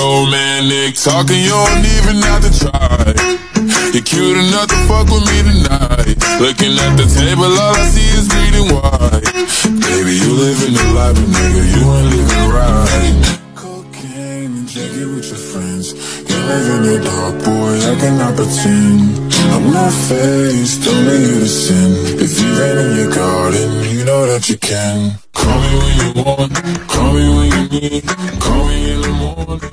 romantic talking, you don't even have to try. You're cute enough to fuck with me tonight. Looking at the table, all I see is bleeding white. Baby, you living the life, but nigga, you ain't living right. Cocaine and drinking with your friends. You live in the dark, boy, I cannot pretend. I'm not faced, only you to sin. If you ain't in your garden, you know that you can. Call me when you want, call me when you need, call me in the morning.